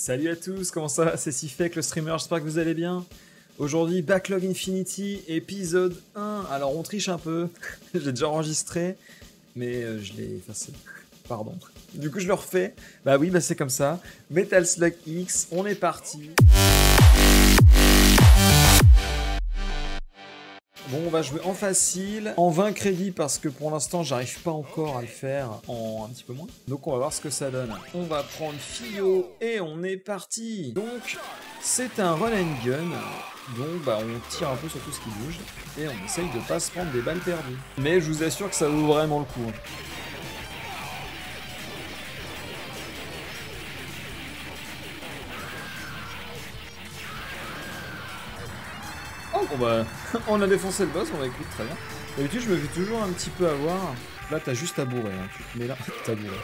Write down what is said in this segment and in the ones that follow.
Salut à tous, comment ça va C'est Sifek, le streamer, j'espère que vous allez bien. Aujourd'hui, Backlog Infinity, épisode 1. Alors on triche un peu, j'ai déjà enregistré, mais euh, je l'ai. Pardon. Du coup je le refais. Bah oui, bah c'est comme ça. Metal Slug X, on est parti. Bon, on va jouer en facile, en 20 crédits parce que pour l'instant, j'arrive pas encore à le faire en un petit peu moins. Donc, on va voir ce que ça donne. On va prendre Fio et on est parti. Donc, c'est un run and gun. Donc, bah, on tire un peu sur tout ce qui bouge et on essaye de pas se prendre des balles perdues. Mais je vous assure que ça vaut vraiment le coup. On a défoncé le boss, on va écouter très bien. D'habitude, je me fais toujours un petit peu avoir. Là, t'as juste à bourrer, hein. tu te mets là, t'as bourré.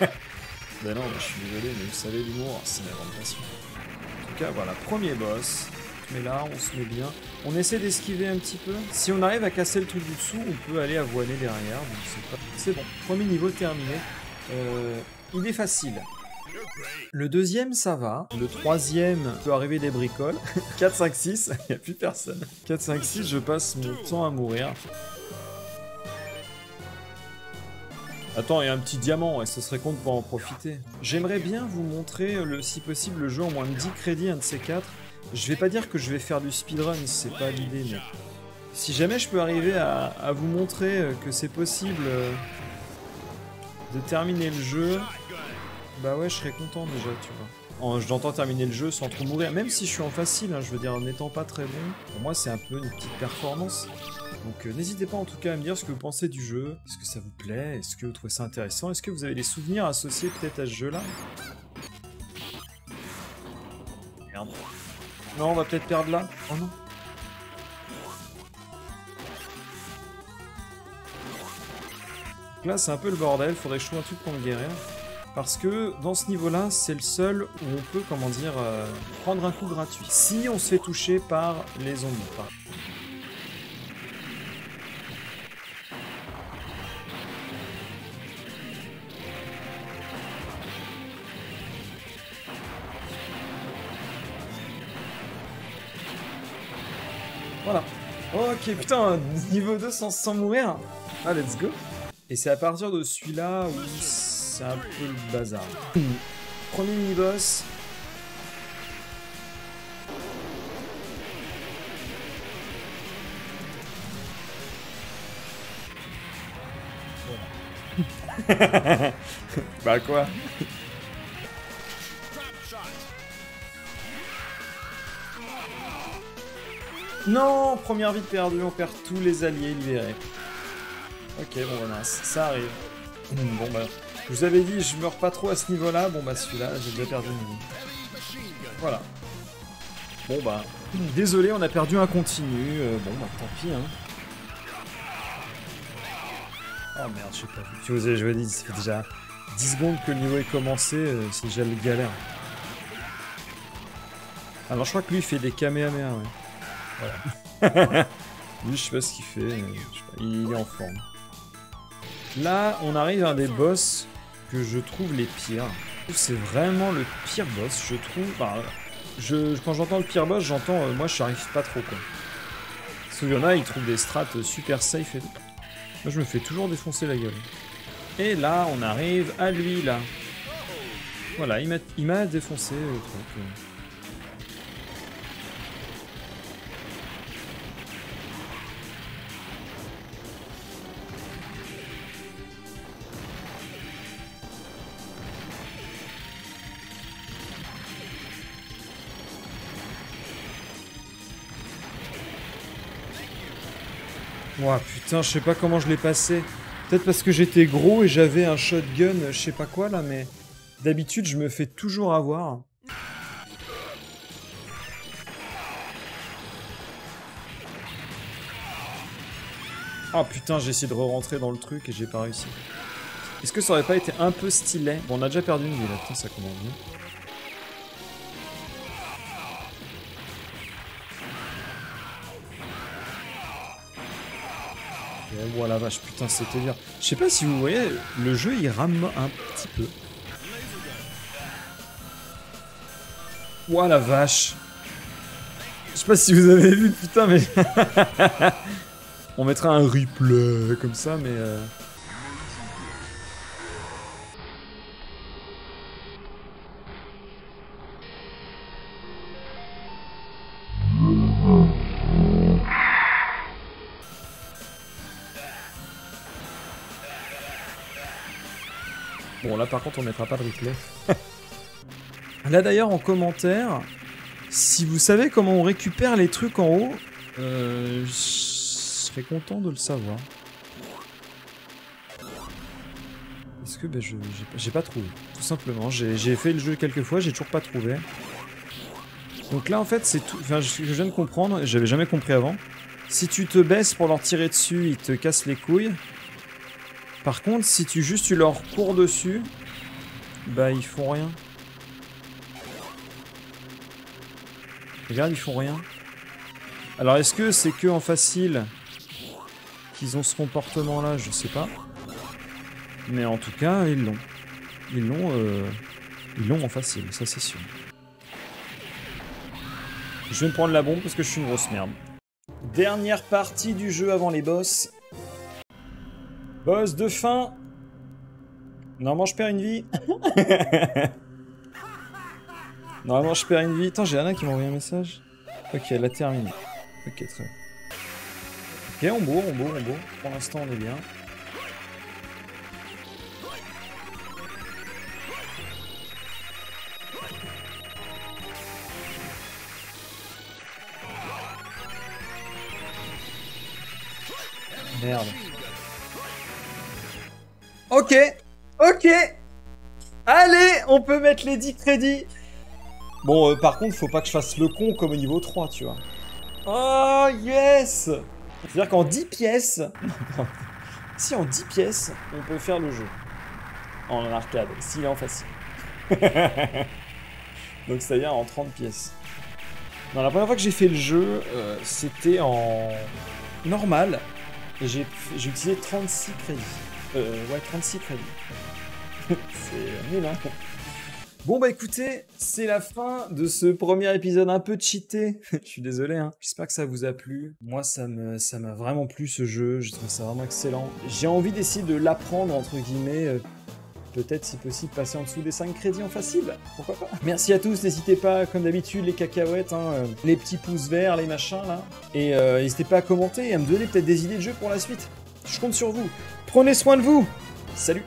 bah non, je suis désolé, mais vous savez, l'humour, c'est ma grande passion. En tout cas, voilà, premier boss. Mais là, on se met bien. On essaie d'esquiver un petit peu. Si on arrive à casser le truc du dessous, on peut aller avoiner derrière. C'est bon, premier niveau terminé. Euh, il est facile. Le deuxième, ça va. Le troisième, peut arriver des bricoles. 4, 5, 6, il n'y a plus personne. 4, 5, 6, je passe mon temps à mourir. Attends, il y a un petit diamant, et ce serait con de pas en profiter. J'aimerais bien vous montrer, le, si possible, le jeu en moins de 10 crédits, un de ces quatre. Je vais pas dire que je vais faire du speedrun, c'est pas l'idée, mais... Si jamais je peux arriver à, vous montrer que c'est possible euh, de terminer le jeu, bah ouais, je serais content déjà, tu vois. En- J'entends terminer le jeu sans trop mourir, même si je suis en facile, hein, je veux dire, en n'étant pas très bon. Pour moi, c'est un peu une petite performance. Donc euh, n'hésitez pas en tout cas à me dire ce que vous pensez du jeu. Est-ce que ça vous plaît? Est-ce que vous trouvez ça intéressant? Est-ce que vous avez des souvenirs associés peut-être à ce jeu-là? Merde. Non, on va peut-être perdre là. Oh non. Donc Là, c'est un peu le bordel. Faudrait que je trouve un truc pour me guérir. Parce que dans ce niveau-là, c'est le seul où on peut, comment dire, euh, prendre un coup gratuit. Si on se fait toucher par les zombies. Voilà. Ok, putain, niveau 2 sans, sans mourir. Ah, let's go. Et c'est à partir de celui-là où c'est un peu le bazar. Premier mini-boss. Voilà. bah quoi Non, première vie perdue, on perd tous les alliés libérés. Ok, bon bah mince, ça arrive. Hmm, Bon bah, je vous avais dit, je meurs pas trop à ce niveau-là. Bon bah celui-là, j'ai déjà perdu une vie. Voilà. Bon bah, désolé, on a perdu un continu. Euh, bon bah tant pis hein. Oh merde, je sais pas. Je vous ai, dit, ça fait déjà 10 secondes que le niveau est commencé, euh, c'est déjà le galère. Alors je crois que lui il fait des kamehameha, ouais. Voilà. lui je sais pas ce qu'il fait, mais je sais pas, il est en forme. Là, on arrive à un des boss que je trouve les pires. C'est vraiment le pire boss, je trouve. Quand j'entends le pire boss, j'entends, euh, moi je n'arrive pas trop quoi. Parce qu'il y en a, ils trouvent des strats euh, super safe et tout. Moi je me fais toujours défoncer la gueule. Et là, on arrive à lui là. Voilà, il m'a- défoncé. Ouah, putain, je sais pas comment je l'ai passé. Peut-être parce que j'étais gros et j'avais un shotgun, je sais pas quoi là, mais d'habitude je me fais toujours avoir. Oh putain, j'ai essayé de re-rentrer dans le truc et j'ai pas réussi. Est-ce que ça aurait pas été un peu stylé? Bon, on a déjà perdu une vie là, putain, ça commence bien. Oh, voilà, vache, putain, c'était bien. Je sais pas si vous voyez, le jeu il rame un petit peu. Ouah la vache Je sais pas si vous avez vu, putain, mais... On mettra un replay comme ça, mais... Euh... là par contre, on mettra pas de replay. là d'ailleurs, en commentaire, si vous savez comment on récupère les trucs en haut, euh, je serais content de le savoir. Est-ce que ben, je j'ai pas trouvé Tout simplement, j'ai fait le jeu quelques fois, j'ai toujours pas trouvé. Donc là en fait c'est tout, enfin je, je viens de comprendre, j'avais jamais compris avant. Si tu te baisses pour leur tirer dessus, ils te cassent les couilles. Par contre, si tu juste tu leur cours dessus, bah ils font rien. Regarde, ils font rien. Alors est-ce que c'est que en facile qu'ils ont ce comportement là Je sais pas. Mais en tout cas, ils l'ont. Ils l'ont euh, ils l'ont en facile, ça c'est sûr. Je vais me prendre la bombe parce que je suis une grosse merde. Dernière partie du jeu avant les boss. Boss de fin. Normalement, je perds une vie. Normalement, je perds une vie. Attends, j'ai Anna qui m'a envoyé un message. Ok, elle a terminé. Ok, très bien. Ok, on bourre, on bourre, on bourre. Pour l'instant, on est bien. Merde. Ok, ok. Allez, on peut mettre les 10 crédits. Bon, euh, par contre, faut pas que je fasse le con comme au niveau 3, tu vois. Oh, yes C'est-à-dire qu'en 10 pièces... si en 10 pièces, on peut faire le jeu. En arcade, s'il est en facile. Donc c'est-à-dire en 30 pièces. Non, la première fois que j'ai fait le jeu, euh, c'était en normal. Et j'ai utilisé 36 crédits. Euh, ouais, 36 crédits. c'est nul, hein Bon bah écoutez, c'est la fin de ce premier épisode un peu cheaté. Je suis désolé, hein. j'espère que ça vous a plu. Moi ça me ça m'a vraiment plu ce jeu, je trouve ça vraiment excellent. J'ai envie d'essayer de l'apprendre entre guillemets. Euh, peut-être si possible passer en dessous des 5 crédits en facile, pourquoi pas? Merci à tous, n'hésitez pas comme d'habitude les cacahuètes, hein, euh, les petits pouces verts, les machins là. Et euh, n'hésitez pas à commenter et à me donner peut-être des idées de jeu pour la suite. Je compte sur vous. Prenez soin de vous. Salut